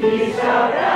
He shall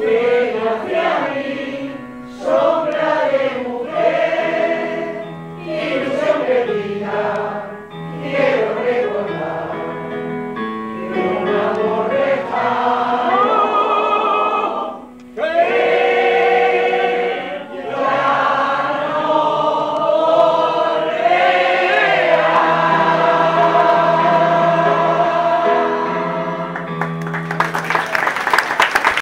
Yeah.